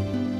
Bye.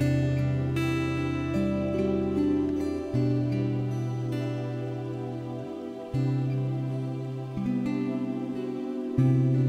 thank you